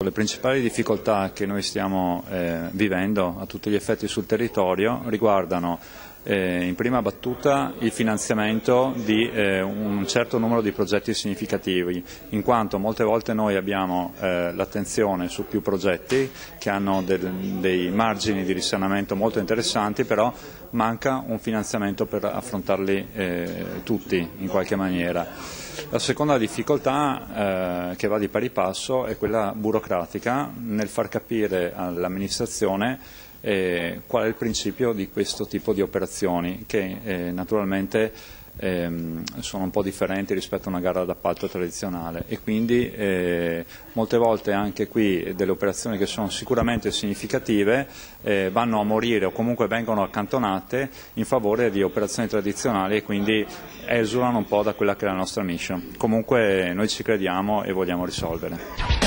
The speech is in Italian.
Le principali difficoltà che noi stiamo eh, vivendo a tutti gli effetti sul territorio riguardano eh, in prima battuta il finanziamento di eh, un certo numero di progetti significativi, in quanto molte volte noi abbiamo eh, l'attenzione su più progetti che hanno del, dei margini di risanamento molto interessanti, però manca un finanziamento per affrontarli eh, tutti in qualche maniera. La seconda difficoltà eh, che va di pari passo è quella burocratica nel far capire all'amministrazione eh, qual è il principio di questo tipo di operazioni che eh, naturalmente ehm, sono un po' differenti rispetto a una gara d'appalto tradizionale e quindi eh, molte volte anche qui delle operazioni che sono sicuramente significative eh, vanno a morire o comunque vengono accantonate in favore di operazioni tradizionali e quindi esulano un po' da quella che è la nostra mission. Comunque noi ci crediamo e vogliamo risolvere.